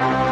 you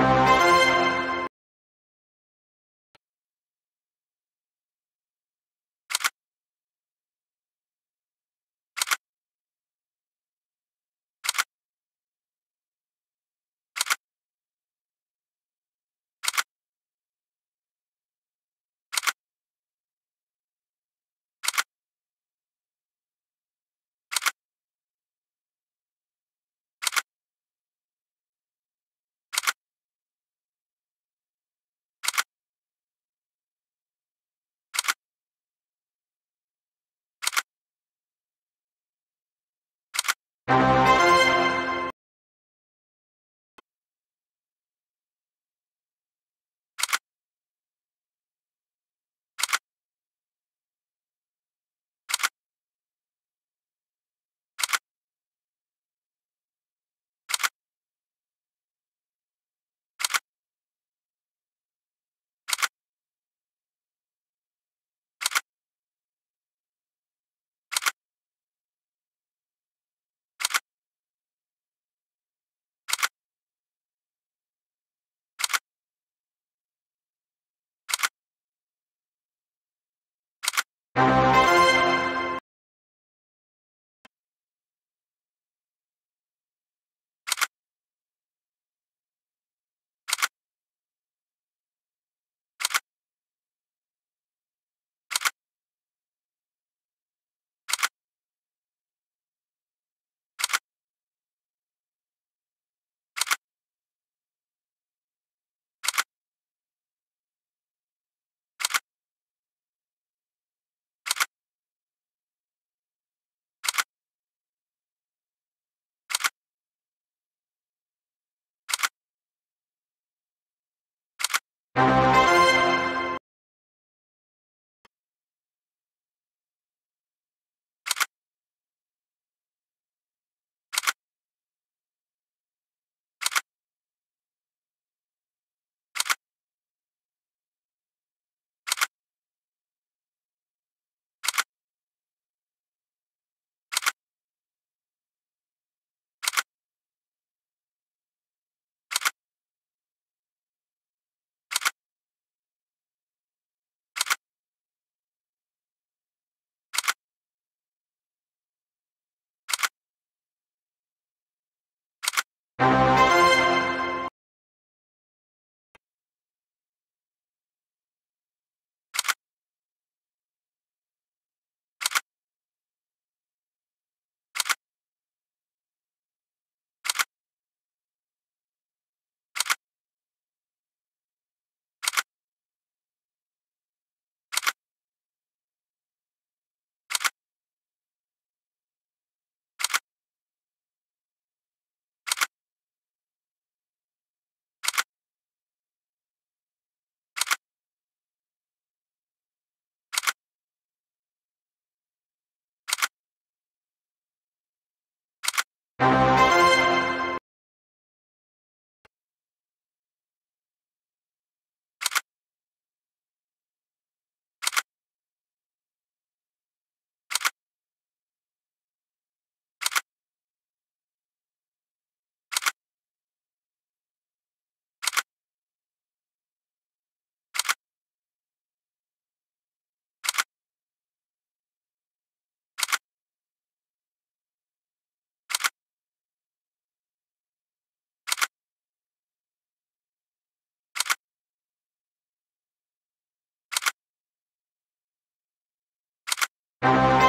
Bye. you you you you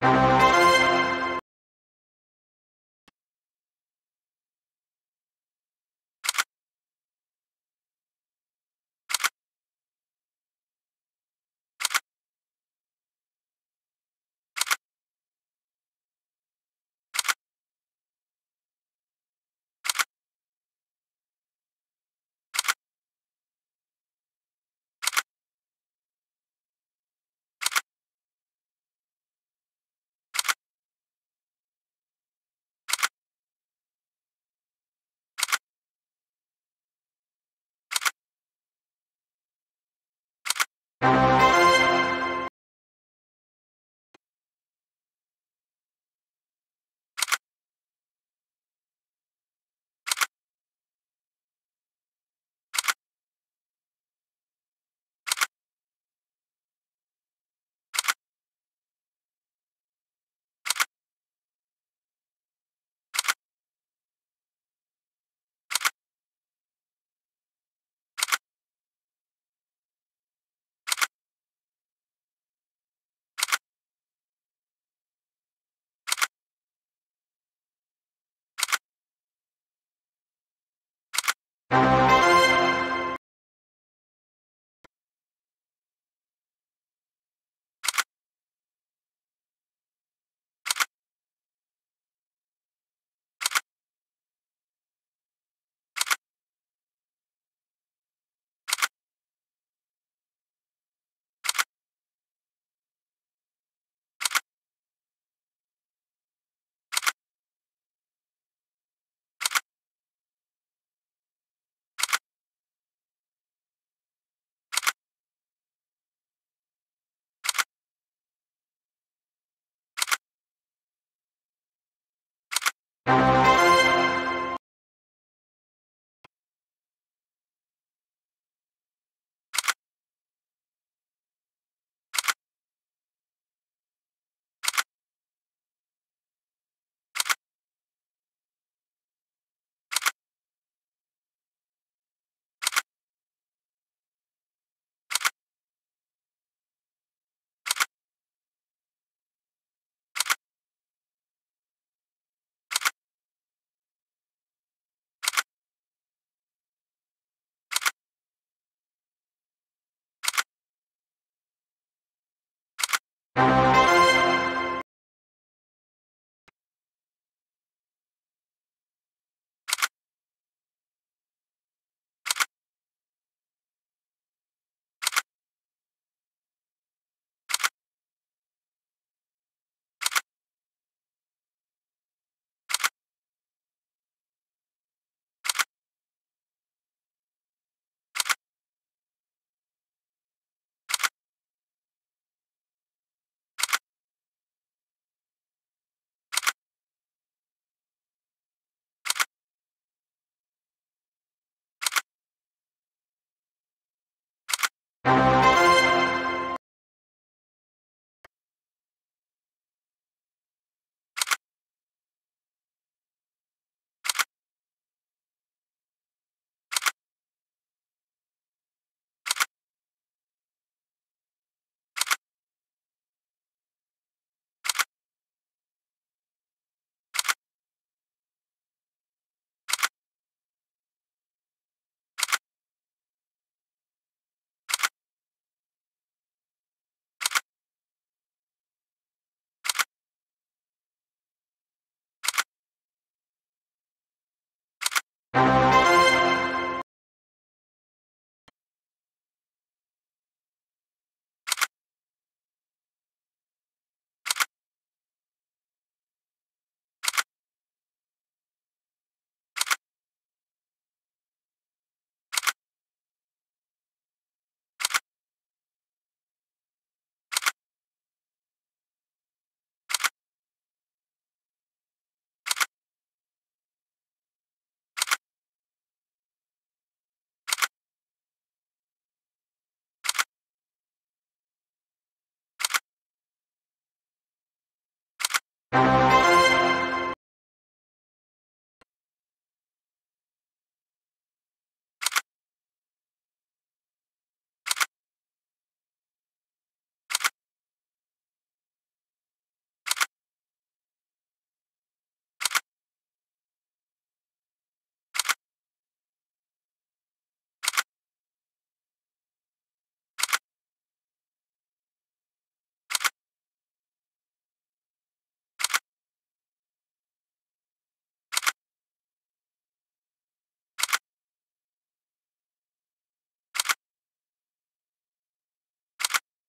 you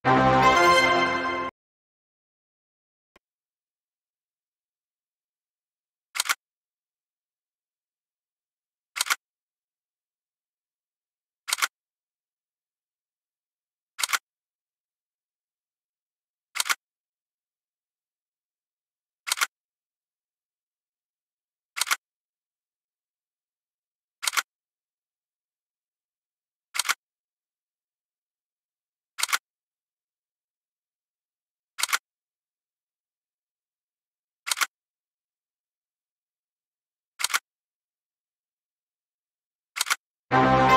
you you